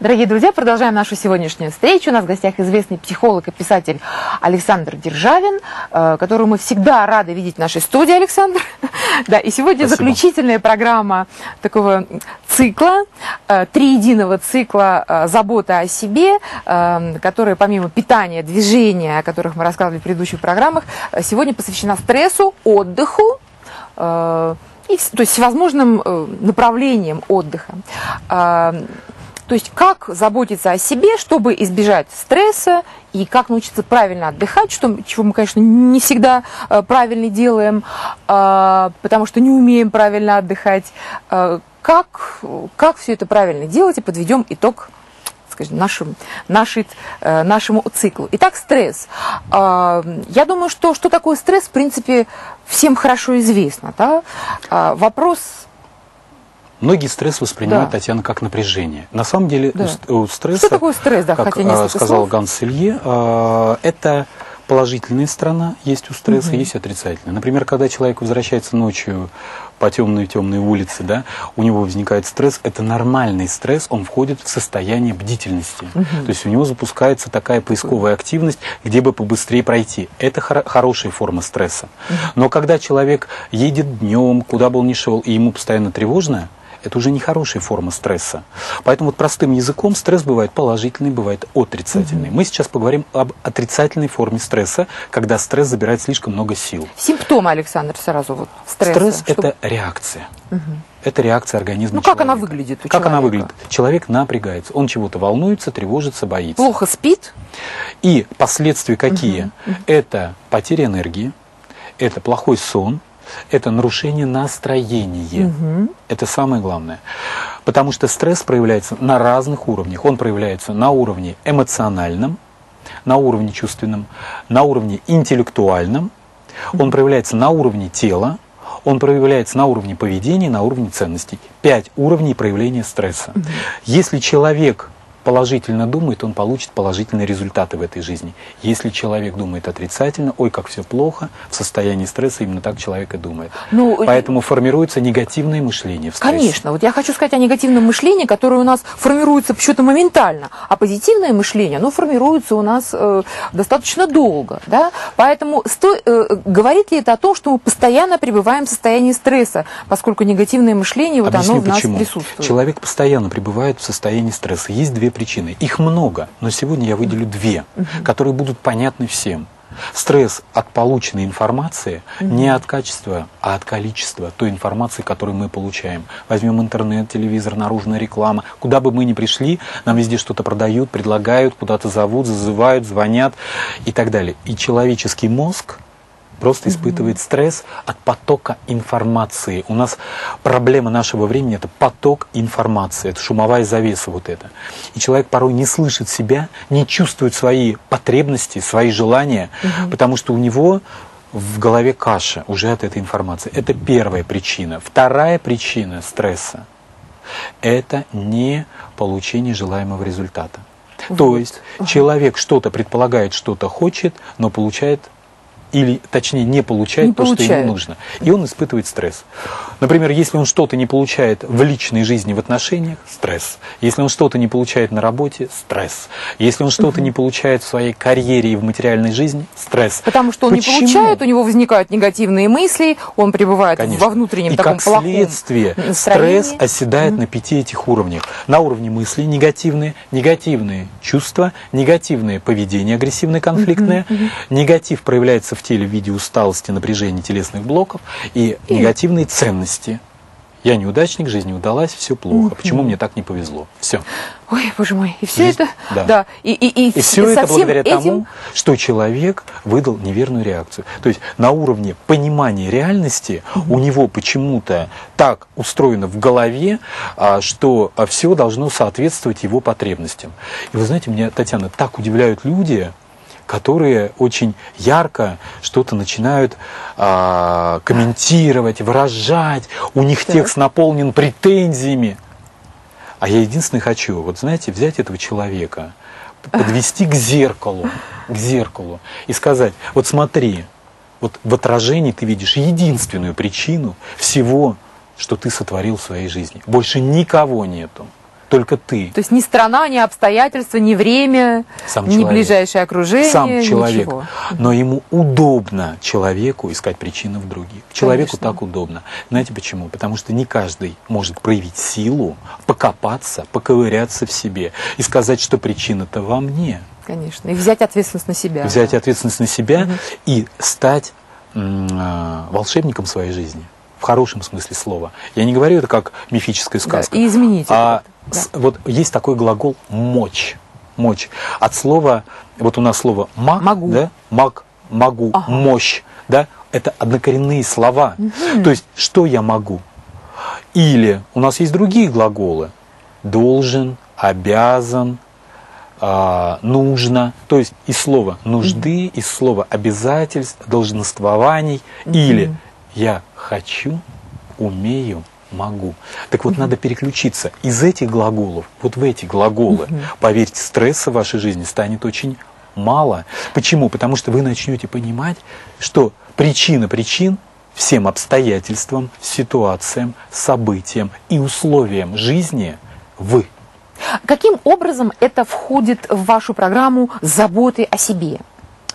Дорогие друзья, продолжаем нашу сегодняшнюю встречу. У нас в гостях известный психолог и писатель Александр Державин, э, которого мы всегда рады видеть в нашей студии, Александр. Да, и сегодня Спасибо. заключительная программа такого цикла, э, триединого цикла э, «Забота о себе», которая помимо питания, движения, о которых мы рассказывали в предыдущих программах, сегодня посвящена стрессу, отдыху, и, то есть всевозможным направлениям отдыха. То есть как заботиться о себе, чтобы избежать стресса, и как научиться правильно отдыхать, что, чего мы, конечно, не всегда э, правильно делаем, а, потому что не умеем правильно отдыхать. А, Как, как все это правильно делать, и подведем итог скажем, нашим, нашей, э, нашему циклу. Итак, стресс. А, Я думаю, что что такое стресс, в принципе, всем хорошо известно. Да? А, Вопрос Многие стресс воспринимают, Да. Татьяна, как напряжение. На самом деле Да. у ст- у стресса, Что такое стресс, да, как хотя а, сказал слов. Ганс Илье, а, это положительная сторона есть у стресса, есть отрицательная. Например, когда человек возвращается ночью по темной темной улице, да, у него возникает стресс, это нормальный стресс, он входит в состояние бдительности. То есть у него запускается такая поисковая активность, где бы побыстрее пройти. Это хоро- хорошая форма стресса. Но когда человек едет днем, куда бы он ни шел, и ему постоянно тревожно, это уже не хорошая форма стресса. Поэтому вот простым языком стресс бывает положительный, бывает отрицательный. Мы сейчас поговорим об отрицательной форме стресса, когда стресс забирает слишком много сил. симптомы, Александр, сразу вот стресса. Стресс это реакция. Это реакция организма. Ну, как она человека. выглядит у Как она человека? выглядит? Человек напрягается, он чего-то волнуется, тревожится, боится. плохо спит, И последствия какие? Это потеря энергии, это плохой сон, это нарушение настроения. Это самое главное. Потому что стресс проявляется на разных уровнях. Он проявляется на уровне эмоциональном, на уровне чувственном, на уровне интеллектуальном, он проявляется на уровне тела, он проявляется на уровне поведения, на уровне ценностей. Пять уровней проявления стресса. Если человек положительно думает, он получит положительные результаты в этой жизни. Если человек думает отрицательно, ой, как все плохо, в состоянии стресса именно так человек и думает. Ну, Поэтому формируется негативное мышление в стрессе. Конечно, вот я хочу сказать о негативном мышлении, которое у нас формируется почему-то моментально, а позитивное мышление, оно формируется у нас э, достаточно долго, да, поэтому сто- э, говорит ли это о том, что мы постоянно пребываем в состоянии стресса, поскольку негативное мышление, вот Объясню оно в нас почему. присутствует. Человек постоянно пребывает в состоянии стресса. Есть две причины. Их много, но сегодня я выделю две, которые будут понятны всем. Стресс от полученной информации не от качества, а от количества той информации, которую мы получаем. Возьмем интернет, телевизор, наружная реклама. Куда бы мы ни пришли, нам везде что-то продают, предлагают, куда-то зовут, зазывают, звонят и так далее. И человеческий мозг просто испытывает стресс от потока информации. У нас проблема нашего времени это поток информации, это шумовая завеса вот это. И человек порой не слышит себя, не чувствует свои потребности, свои желания, потому что у него в голове каша уже от этой информации. Это первая причина. Вторая причина стресса – это не получение желаемого результата. То есть человек что-то предполагает, что-то хочет, но получает или, точнее, не получает Не то, что получает. ему нужно. И он испытывает стресс. Например, если он что-то не получает в личной жизни, в отношениях, стресс. Если он что-то не получает на работе, стресс. Если он что-то не получает в своей карьере и в материальной жизни, стресс. Потому что он Почему? не получает, у него возникают негативные мысли, он пребывает Конечно. во внутреннем и таком как плохом следствие настроении. стресс оседает на пяти этих уровнях. На уровне мыслей негативные, негативные чувства, негативное поведение агрессивно-конфликтное, негатив проявляется в теле в виде усталости, напряжения телесных блоков и, негативные ценности. Я неудачник, жизнь не удалась, все плохо. Почему мне так не повезло? Все. Ой, боже мой, и все Есть- это, да. и, и, и, И с- все со это благодаря этим тому, что человек выдал неверную реакцию. То есть на уровне понимания реальности у него почему-то так устроено в голове, а, что все должно соответствовать его потребностям. И вы знаете, меня, Татьяна, так удивляют люди, которые очень ярко что-то начинают а, комментировать, выражать. У них Так. текст наполнен претензиями. А я единственное хочу, вот знаете, взять этого человека, подвести к зеркалу, к зеркалу и сказать, вот смотри, вот в отражении ты видишь единственную причину всего, что ты сотворил в своей жизни. Больше никого нету. Только ты. То есть ни страна, ни обстоятельства, ни время, Сам ни человек. ближайшее окружение, Сам человек. ничего. Но ему удобно человеку искать причины в других. Человеку Конечно. так удобно. Знаете почему? Потому что не каждый может проявить силу, покопаться, поковыряться в себе и сказать, что причина-то во мне. Конечно. И взять ответственность на себя. Взять да. ответственность на себя и стать а, волшебником своей жизни. В хорошем смысле слова. Я не говорю это как мифическая Да, сказка. И изменить А это. с- вот есть такой глагол мочь. Мочь. От слова, вот у нас слово маг, Могу. да? Маг, могу, Ага. мощь, да? Это однокоренные слова. То есть, что я могу? Или у нас есть другие глаголы. Должен, обязан, а, нужно. То есть из слова нужды, из слова обязательств, долженствований. Или я хочу, умею, могу. Так вот, надо переключиться из этих глаголов, вот в эти глаголы. Поверьте, стресса в вашей жизни станет очень мало. Почему? Потому что вы начнете понимать, что причина причин всем обстоятельствам, ситуациям, событиям и условиям жизни вы. Каким образом это входит в вашу программу заботы о себе?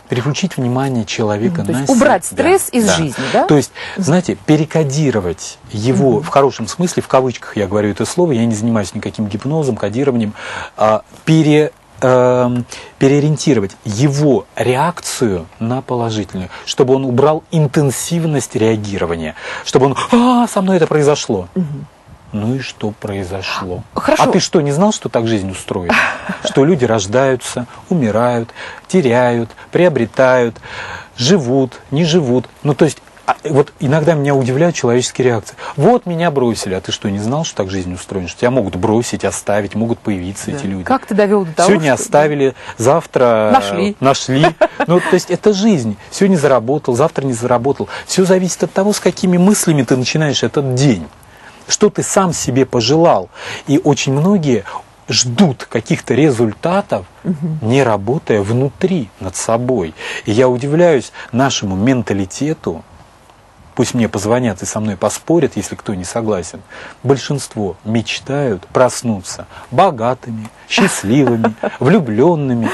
Переключить внимание человека то на есть убрать себя. стресс из жизни, да? То есть, знаете, перекодировать его в хорошем смысле, в кавычках я говорю это слово, я не занимаюсь никаким гипнозом, кодированием, а, пере, эм, переориентировать его реакцию на положительную, чтобы он убрал интенсивность реагирования, чтобы он, а, со мной это произошло. Ну и что произошло? Хорошо. А ты что, не знал, что так жизнь устроена? Что люди рождаются, умирают, теряют, приобретают, живут, не живут. Ну, то есть, а, вот иногда меня удивляют человеческие реакции. Вот меня бросили, а ты что, не знал, что так жизнь устроена? Что тебя могут бросить, оставить, могут появиться эти люди. Как ты довел до того, Сегодня что- оставили, завтра Нашли. э, нашли. Ну, то есть это жизнь. Сегодня заработал, завтра не заработал. Все зависит от того, с какими мыслями ты начинаешь этот день. Что ты сам себе пожелал. И очень многие ждут каких-то результатов, не работая внутри, над собой. И я удивляюсь нашему менталитету, пусть мне позвонят и со мной поспорят, если кто не согласен, большинство мечтают проснуться богатыми, счастливыми, влюбленными.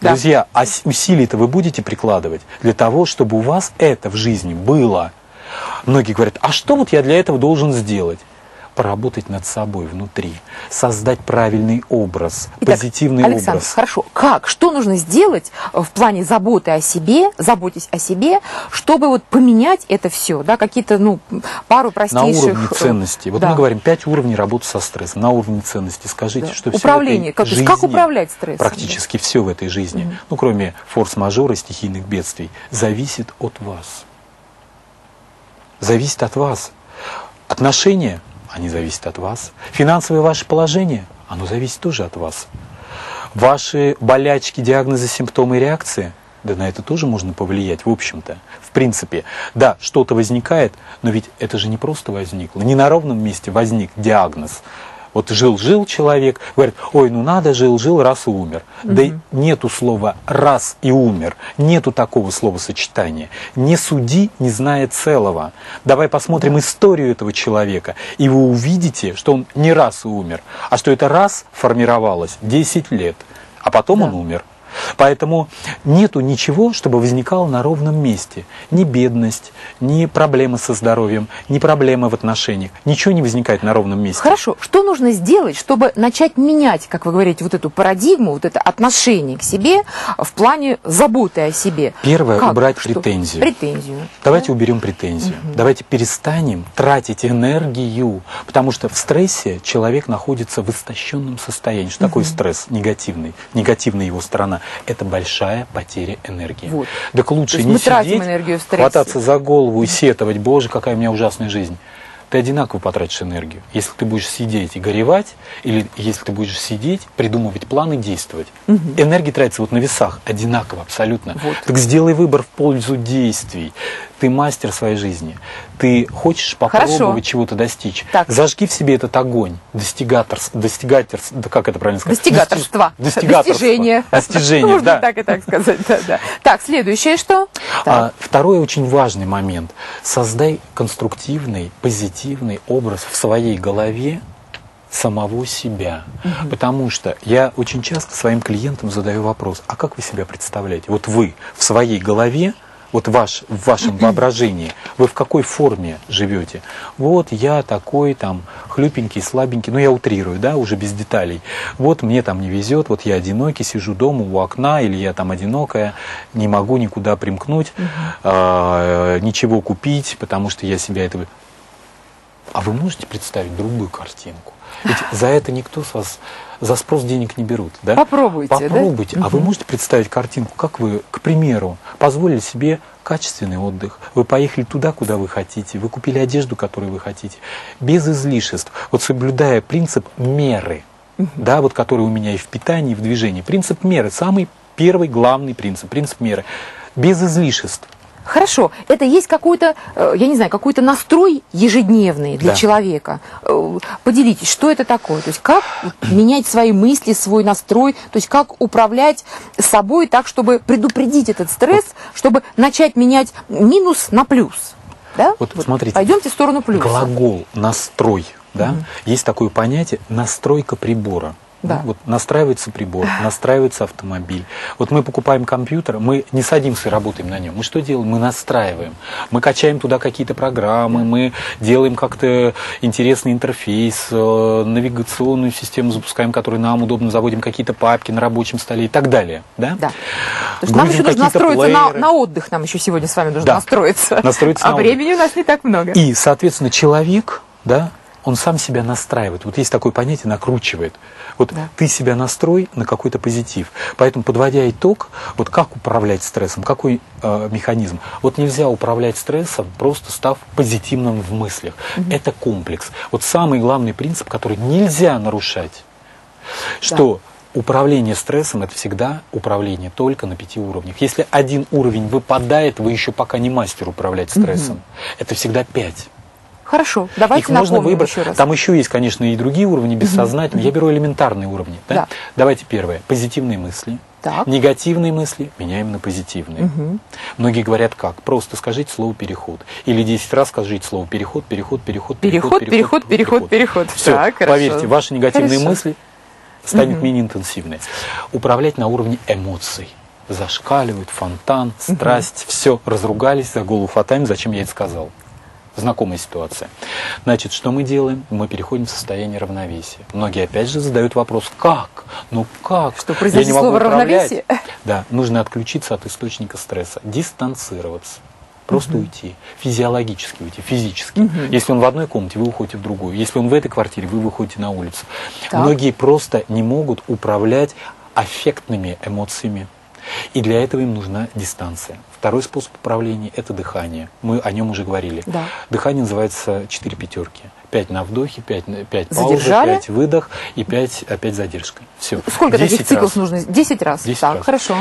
Да. Друзья, а усилий-то вы будете прикладывать для того, чтобы у вас это в жизни было. Многие говорят, а что вот я для этого должен сделать? Поработать над собой внутри, создать правильный образ, Итак, позитивный Александр, образ. хорошо. Как? Что нужно сделать в плане заботы о себе, заботьтесь о себе, чтобы вот поменять это все, да, какие-то, ну, пару На простейших... уровне э, ценностей. Вот да. мы говорим пять уровней работы со стрессом. На уровне ценностей скажите, Да. что все Управление. Как- то есть как управлять стрессом, Практически все в этой жизни, ну кроме форс-мажора, стихийных бедствий, зависит от вас. Зависит от вас. Отношения, они зависят от вас. Финансовое ваше положение, оно зависит тоже от вас. Ваши болячки, диагнозы, симптомы и реакции, да на это тоже можно повлиять, в общем-то. В принципе, да, что-то возникает, но ведь это же не просто возникло. Не на ровном месте возник диагноз. Вот жил-жил человек, говорит, ой, ну надо, жил-жил, раз и умер. Да и нету слова раз и умер, нету такого словосочетания. Не суди, не зная целого. Давай посмотрим историю этого человека, и вы увидите, что он не раз и умер, а что это раз формировалось 10 лет, а потом он умер. Поэтому нету ничего, чтобы возникало на ровном месте. Ни бедность, ни проблемы со здоровьем, ни проблемы в отношениях. Ничего не возникает на ровном месте. Хорошо, что нужно сделать, чтобы начать менять, как вы говорите, вот эту парадигму, вот это отношение к себе в плане заботы о себе? Первое, Как? убрать Что? претензию. Претензию. Давайте уберем претензию. Давайте перестанем тратить энергию, потому что в стрессе человек находится в истощенном состоянии. Что такое стресс негативный? Негативная его сторона – это большая потеря энергии. Вот. Так лучше не сидеть, энергию хвататься за голову и сетовать, боже, какая у меня ужасная жизнь. Ты одинаково потратишь энергию. Если ты будешь сидеть и горевать, или если ты будешь сидеть, придумывать планы, действовать. Энергия тратится вот на весах одинаково, абсолютно. Вот. Так сделай выбор в пользу действий. Ты мастер своей жизни. Ты хочешь попробовать чего-то достичь. Так. Зажги в себе этот огонь. Достигаторс, достигаторс, да как это правильно сказать? Достигаторство. Дости- Достигаторство. Достижение. Достижение, Можно да. так и так сказать. Да, да. Так, следующее что? А, второй очень важный момент. Создай конструктивный, позитивный образ в своей голове самого себя. Потому что я очень часто своим клиентам задаю вопрос, а как вы себя представляете? Вот вы в своей голове, вот ваш, в вашем воображении, вы в какой форме живете? Вот я такой там хлюпенький, слабенький, ну я утрирую, да, уже без деталей. Вот мне там не везет, вот я одинокий, сижу дома у окна, или я там одинокая, не могу никуда примкнуть, а, ничего купить, потому что я себя этого... А вы можете представить другую картинку? Ведь за это никто с вас за спрос денег не берут, да? Попробуйте, да? Попробуйте. А вы можете представить картинку, как вы, к примеру, позволили себе качественный отдых, вы поехали туда, куда вы хотите, вы купили одежду, которую вы хотите, без излишеств, вот соблюдая принцип меры, да, вот который у меня и в питании, и в движении. Принцип меры, самый первый главный принцип, принцип меры, без излишеств. Хорошо, это есть какой-то, э, я не знаю, какой-то настрой ежедневный для Да. человека. Э, Поделитесь, что это такое? То есть как менять свои мысли, свой настрой, то есть как управлять собой так, чтобы предупредить этот стресс, чтобы начать менять минус на плюс. Да? Вот смотрите. Пойдемте в сторону плюса. Глагол настрой, да, есть такое понятие настройка прибора. Да. Ну, вот настраивается прибор, настраивается автомобиль. Вот мы покупаем компьютер, мы не садимся и работаем на нем. Мы что делаем? Мы настраиваем. Мы качаем туда какие-то программы, мы делаем как-то интересный интерфейс, э, навигационную систему запускаем, которую нам удобно, заводим какие-то папки на рабочем столе и так далее. Да? Да. То есть нам еще нужно настроиться на, плееры. на отдых, нам еще сегодня с вами нужно Да. настроиться. Настроиться а на отдых. времени у нас не так много. И, соответственно, человек, да, он сам себя настраивает. Вот есть такое понятие накручивает. Вот Да. ты себя настрой на какой-то позитив. Поэтому, подводя итог, вот как управлять стрессом, какой э, механизм? Вот нельзя управлять стрессом, просто став позитивным в мыслях. Это комплекс. Вот самый главный принцип, который нельзя нарушать, что управление стрессом это всегда управление только на пяти уровнях. Если один уровень выпадает, вы еще пока не мастер управлять стрессом. Это всегда пять. Хорошо, давайте Их можно выбрать. еще раз. Там еще есть, конечно, и другие уровни бессознательные. Я беру элементарные уровни. да? Да. Давайте первое. Позитивные мысли. Так. Негативные мысли меняем на позитивные. Многие говорят как? Просто скажите слово переход. Или 10 раз скажите слово переход, переход, переход, Переход, переход, переход, переход. Все, Так, хорошо. поверьте, ваши негативные Хорошо. мысли станет менее интенсивной. Управлять на уровне эмоций. Зашкаливают, фонтан, страсть, все, разругались, за голову хватаем, зачем я это сказал. Знакомая ситуация. Значит, что мы делаем? Мы переходим в состояние равновесия. Многие опять же задают вопрос, как? Ну как? Что, Я произнести не могу слово управлять». «равновесие»? Да, нужно отключиться от источника стресса, дистанцироваться. Просто уйти, физиологически уйти, физически. Если он в одной комнате, вы уходите в другую. Если он в этой квартире, вы выходите на улицу. Так. Многие просто не могут управлять аффектными эмоциями. И для этого им нужна дистанция. Второй способ управления – это дыхание. Мы о нем уже говорили. Да. Дыхание называется четыре пятерки. Пять на вдохе, пять, на- пять паузы, Задержали? пять выдох и пять опять задержка. Все. Сколько таких циклов нужно? Десять раз. 10 так, раз. хорошо.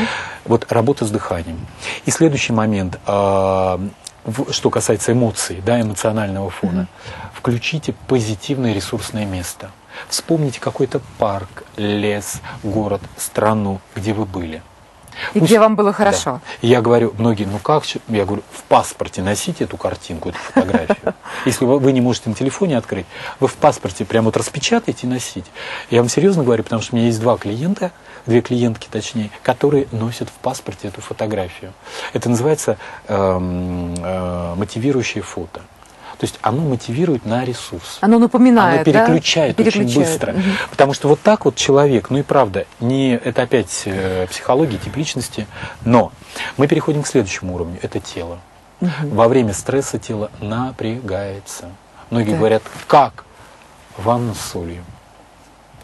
Вот работа с дыханием. И следующий момент, а, что касается эмоций, да, эмоционального фона. Включите позитивное ресурсное место. Вспомните какой-то парк, лес, город, страну, где вы были. И Пусть- где вам было Да. хорошо. И я говорю, многие, ну как, же?» я говорю, в паспорте носите эту картинку, эту фотографию. Если вы вы не можете на телефоне открыть, вы в паспорте прямо вот распечатайте и носите. Я вам серьезно говорю, потому что у меня есть два клиента, две клиентки точнее, которые носят в паспорте эту фотографию. Это называется эм, э, мотивирующее фото. То есть оно мотивирует на ресурс. Оно напоминает, Оно да? переключает, очень Переключает. быстро. Мгм. Потому что вот так вот человек, ну и правда, не, это опять э, психология, тип личности, но мы переходим к следующему уровню, это тело. Во время стресса тело напрягается. Многие Так. говорят, как? Ванна с солью.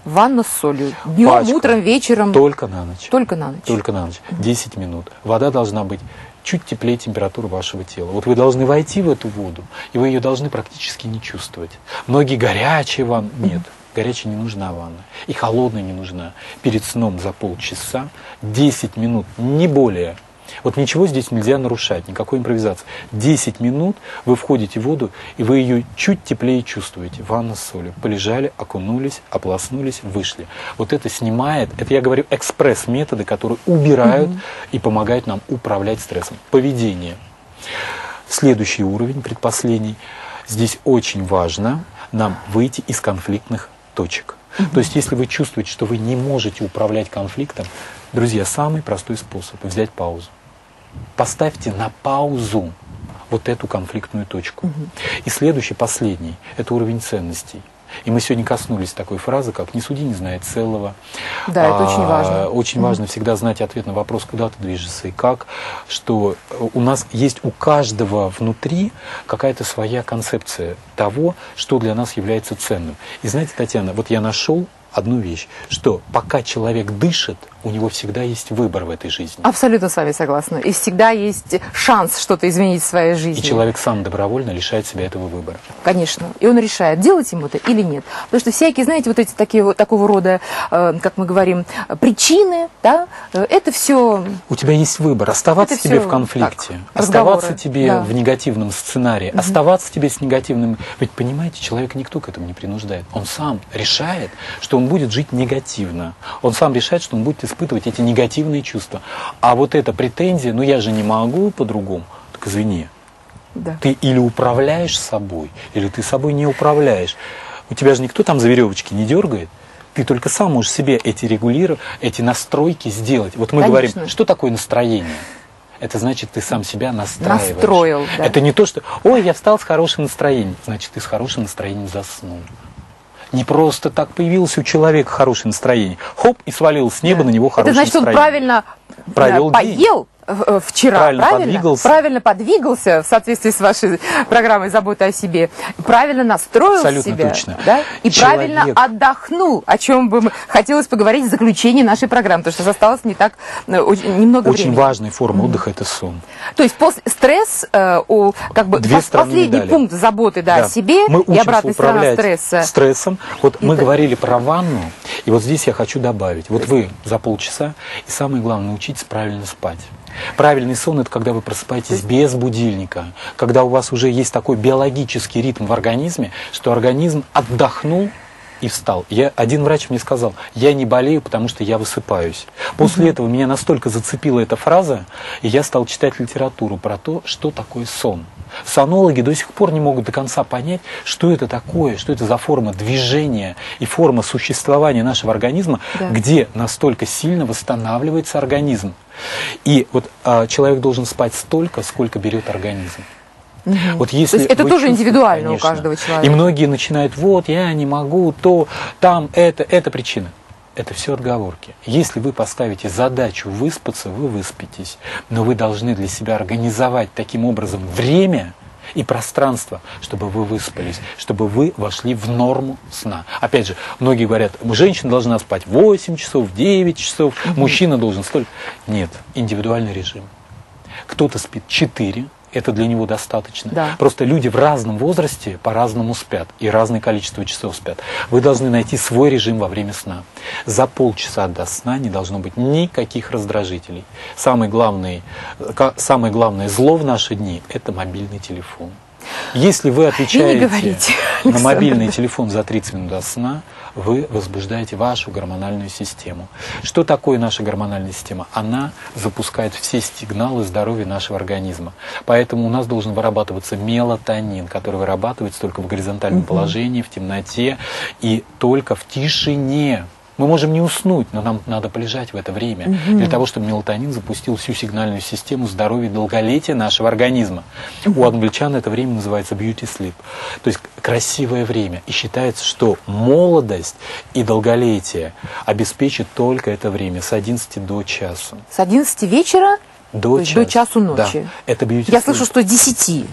Ванна с солью. Днем, Пачка. утром, вечером. Только на ночь. Только на ночь. Только на ночь. 10 минут. Вода должна быть чуть теплее температуры вашего тела. Вот вы должны войти в эту воду, и вы ее должны практически не чувствовать. Многие горячие ванны. Нет, горячая не нужна ванна. И холодная не нужна. Перед сном за полчаса, 10 минут, не более. Вот ничего здесь нельзя нарушать, никакой импровизации. 10 минут вы входите в воду, и вы ее чуть теплее чувствуете. Ванна с солью. Полежали, окунулись, ополоснулись, вышли. Вот это снимает, это я говорю экспресс-методы, которые убирают и помогают нам управлять стрессом. Поведение. Следующий уровень, предпоследний. Здесь очень важно нам выйти из конфликтных точек. То есть, если вы чувствуете, что вы не можете управлять конфликтом, друзья, самый простой способ взять паузу. Поставьте на паузу вот эту конфликтную точку. И следующий, последний, это уровень ценностей. И мы сегодня коснулись такой фразы, как «не суди, не знает целого». Да, это очень важно. Очень mm-hmm. важно всегда знать ответ на вопрос, куда ты движешься и как, что у нас есть у каждого внутри какая-то своя концепция того, что для нас является ценным. И знаете, Татьяна, вот я нашел одну вещь, что пока человек дышит, у него всегда есть выбор в этой жизни. Абсолютно с вами согласна. И всегда есть шанс что-то изменить в своей жизни. И человек сам добровольно лишает себя этого выбора. Конечно. И он решает, делать ему это или нет. Потому что всякие, знаете, вот эти такие вот такого рода, э, как мы говорим, причины, да, э, это все... У тебя есть выбор. Оставаться тебе в конфликте, так, оставаться тебе да. в негативном сценарии, угу. оставаться тебе с негативным... Ведь, понимаете, человека никто к этому не принуждает. Он сам решает, что он будет жить негативно. Он сам решает, что он будет испытывать эти негативные чувства. А вот эта претензия, ну я же не могу по-другому, так извини. Да. Ты или управляешь собой, или ты собой не управляешь. У тебя же никто там за веревочки не дергает. Ты только сам можешь себе эти регулировать, эти настройки сделать. Вот мы Конечно. говорим, что такое настроение? Это значит, ты сам себя настраиваешь. Настроил, да. Это не то, что, ой, я встал с хорошим настроением. Значит, ты с хорошим настроением заснул. Не просто так появилось у человека хорошее настроение. Хоп, и свалил с неба да. на него хорошее настроение. Это значит, настроение. он правильно Провел э, поел, Э, вчера, правильно, правильно подвигался. Правильно подвигался в соответствии с вашей программой заботы о себе, правильно настроил Абсолютно себя, точно. Да? и Человек... правильно отдохнул, о чем бы хотелось поговорить в заключении нашей программы, потому что осталось не так э, немного Очень времени. важная форма отдыха mm-hmm. это сон. То есть после стресс, э, у, как бы Две последний медали. пункт заботы да, да. о себе мы и обратная сторона стресса. Стрессом. Вот и мы это... говорили про ванну, и вот здесь я хочу добавить. Вот вы за полчаса, и самое главное, научитесь правильно спать. Правильный сон – это когда вы просыпаетесь без будильника, когда у вас уже есть такой биологический ритм в организме, что организм отдохнул и встал. Я, один врач мне сказал, я не болею, потому что я высыпаюсь. После этого меня настолько зацепила эта фраза, и я стал читать литературу про то, что такое сон. Сонологи до сих пор не могут до конца понять, что это такое, что это за форма движения и форма существования нашего организма, да. где настолько сильно восстанавливается организм. И вот а, человек должен спать столько, сколько берет организм. Угу. Вот если то есть это тоже индивидуально конечно, у каждого человека. И многие начинают, вот я не могу, то там это, это причина. Это все отговорки. Если вы поставите задачу выспаться, вы выспитесь. Но вы должны для себя организовать таким образом время, и пространство, чтобы вы выспались, чтобы вы вошли в норму сна. Опять же, многие говорят, женщина должна спать 8 часов, 9 часов, мужчина должен столько. Нет, индивидуальный режим. Кто-то спит 4, это для него достаточно. Да. Просто люди в разном возрасте по-разному спят и разное количество часов спят. Вы должны найти свой режим во время сна. За полчаса до сна не должно быть никаких раздражителей. Самый главный, самое главное зло в наши дни – это мобильный телефон. Если вы отвечаете на мобильный телефон за 30 минут до сна, вы возбуждаете вашу гормональную систему. Что такое наша гормональная система? Она запускает все сигналы здоровья нашего организма. Поэтому у нас должен вырабатываться мелатонин, который вырабатывается только в горизонтальном положении, в темноте и только в тишине. Мы можем не уснуть, но нам надо полежать в это время, угу. для того, чтобы мелатонин запустил всю сигнальную систему здоровья и долголетия нашего организма. Угу. У англичан это время называется beauty sleep, то есть красивое время. И считается, что молодость и долголетие обеспечит только это время с 11 до часа. С 11 вечера до, час. до часу ночи. Да, это Я слышу, что 10.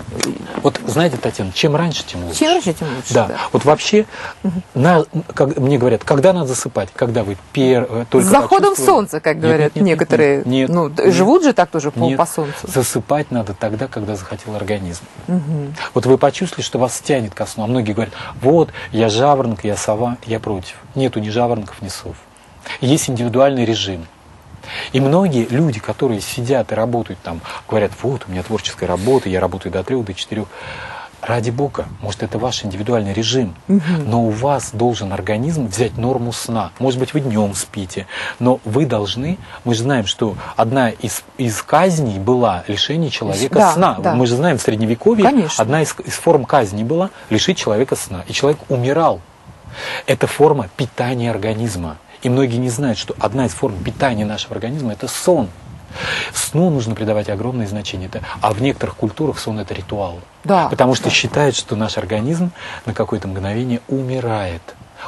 Вот знаете, Татьяна, чем раньше, тем лучше. Чем раньше, тем лучше. Да. да. Вот вообще, угу. на, как, мне говорят, когда надо засыпать? Когда вы пер, э, только С заходом солнца, как говорят нет, нет, некоторые. Нет, ну, нет, живут же так тоже нет, по солнцу. Засыпать надо тогда, когда захотел организм. Угу. Вот вы почувствовали, что вас тянет ко сну. А многие говорят, вот, я жаворонок, я сова, я против. Нету ни жаворонков, ни сов. Есть индивидуальный режим. И многие люди, которые сидят и работают там, говорят, вот, у меня творческая работа, я работаю до трех, до четырех. Ради Бога, может, это ваш индивидуальный режим, угу. но у вас должен организм взять норму сна. Может быть, вы днем спите, но вы должны, мы же знаем, что одна из, из казней была лишение человека да, сна. Да. Мы же знаем, в Средневековье Конечно. одна из, из форм казни была лишить человека сна. И человек умирал Это форма питания организма. И многие не знают, что одна из форм питания нашего организма – это сон. Сну нужно придавать огромное значение. А в некоторых культурах сон – это ритуал. Да. Потому что считают, что наш организм на какое-то мгновение умирает.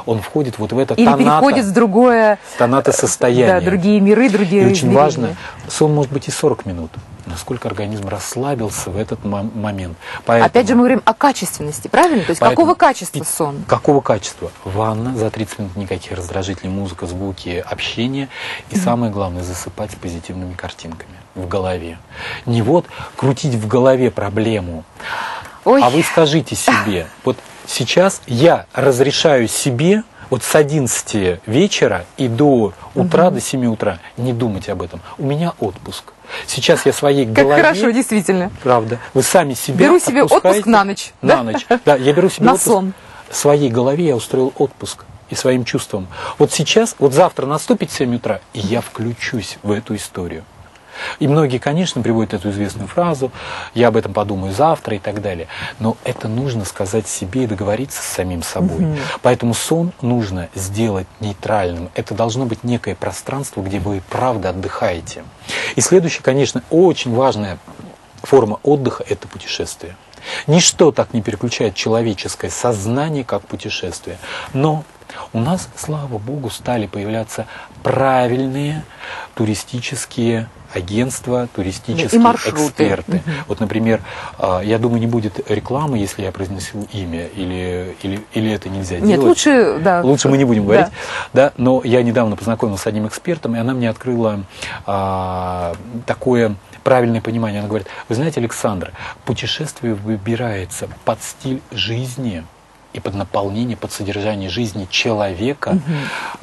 Он входит вот в это Или тоната, переходит в другое, тоната состояние. да, другие миры, другие И очень измерения. важно, сон может быть и 40 минут. Насколько организм расслабился в этот мо- момент. Поэтому- Опять же, мы говорим о качественности, правильно? То есть Поэтому какого качества сон? Какого качества? Ванна за 30 минут, никаких раздражителей, музыка, звуки, общение. И самое главное, засыпать с позитивными картинками в голове. Не вот крутить в голове проблему, Ой, а вы скажите себе, вот сейчас я разрешаю себе вот с 11 вечера и до утра, до 7 утра не думать об этом. У меня отпуск. Сейчас я своей как голове... хорошо, действительно. Правда. Вы сами себя Беру себе отпуск на ночь, На да? ночь. Да, я беру себе На отпуск. сон. Своей голове я устроил отпуск и своим чувствам. Вот сейчас, вот завтра наступит 7 утра, и я включусь в эту историю. И многие, конечно, приводят эту известную фразу «я об этом подумаю завтра» и так далее. Но это нужно сказать себе и договориться с самим собой. Поэтому сон нужно сделать нейтральным. Это должно быть некое пространство, где вы правда отдыхаете. И следующее, конечно, очень важная форма отдыха – это путешествие. Ничто так не переключает человеческое сознание, как путешествие. Но у нас, слава богу, стали появляться правильные туристические агентства, туристические И маршруты. эксперты. Вот, например, а, я думаю, не будет рекламы, если я произнесу имя, или, или, или это нельзя Нет, делать. лучше, да. Лучше мы не будем Да. говорить. Да. но я недавно познакомился с одним экспертом, и она мне открыла а, такое правильное понимание. Она говорит, вы знаете, Александр, путешествие выбирается под стиль жизни и под наполнение, под содержание жизни человека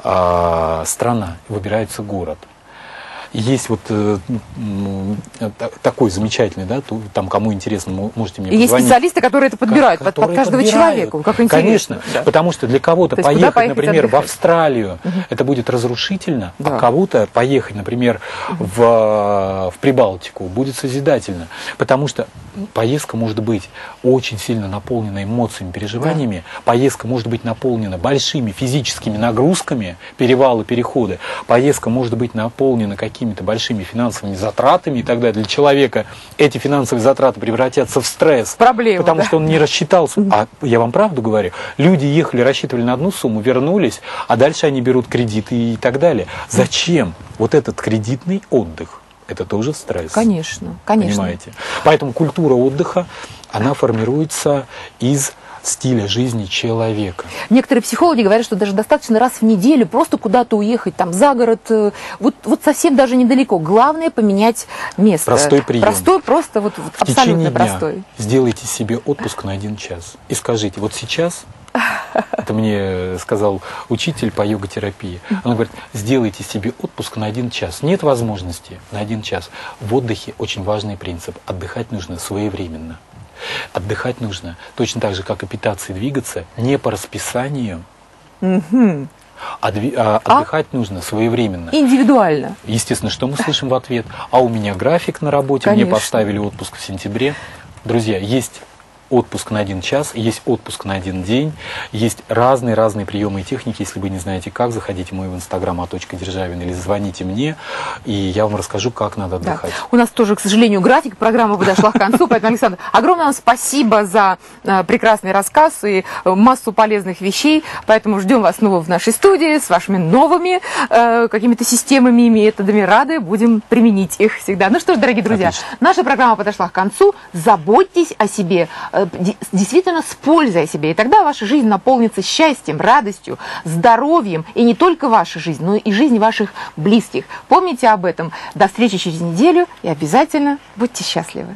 а, страна, выбирается город. Есть вот э, э, та- такой замечательный, да, там кому интересно, мо- можете мне И есть позвонить. специалисты, которые это подбирают под, под которые каждого подбирают. человека. Как интересно. Конечно, да. потому что для кого-то поехать, поехать например, в отдыхать? Австралию, это будет разрушительно, Да. а кого-то поехать, например, в, э, в Прибалтику будет созидательно. Потому что поездка может быть очень сильно наполнена эмоциями, переживаниями, поездка может быть наполнена большими физическими нагрузками, перевалы, переходы, поездка может быть наполнена какими-то большими финансовыми затратами и так далее. Для человека эти финансовые затраты превратятся в стресс. Проблему, Потому да. что он не рассчитался. А я вам правду говорю, люди ехали, рассчитывали на одну сумму, вернулись, а дальше они берут кредиты и так далее. Зачем? Вот этот кредитный отдых, это тоже стресс. Конечно, конечно. Понимаете? Поэтому культура отдыха, она формируется из стиля жизни человека. Некоторые психологи говорят, что даже достаточно раз в неделю просто куда-то уехать, там, за город, э, вот, вот совсем даже недалеко. Главное поменять место. Простой прием. Простой, просто вот, вот В абсолютно течение дня простой. сделайте себе отпуск на один час. И скажите, вот сейчас, это мне сказал учитель по йога-терапии, он говорит, сделайте себе отпуск на один час. Нет возможности на один час. В отдыхе очень важный принцип. Отдыхать нужно своевременно. Отдыхать нужно точно так же, как и питаться и двигаться, не по расписанию, а, дви- а отдыхать нужно своевременно. Индивидуально. Естественно, что мы слышим в ответ? А у меня график на работе, мне Конечно. поставили отпуск в сентябре. Друзья, есть отпуск на один час, есть отпуск на один день, есть разные-разные приемы и техники. Если вы не знаете как, заходите в мой в инстаграм а.державин или звоните мне, и я вам расскажу, как надо Да. отдыхать. У нас тоже, к сожалению, график программы подошла к концу, поэтому, Александр, огромное вам спасибо за э, прекрасный рассказ и э, массу полезных вещей, поэтому ждем вас снова в нашей студии с вашими новыми э, какими-то системами и методами. Рады будем применить их всегда. Ну что ж, дорогие друзья, Отлично. наша программа подошла к концу. Заботьтесь о себе, действительно с пользой себе, и тогда ваша жизнь наполнится счастьем, радостью, здоровьем, и не только ваша жизнь, но и жизнь ваших близких. Помните об этом. До встречи через неделю и обязательно будьте счастливы.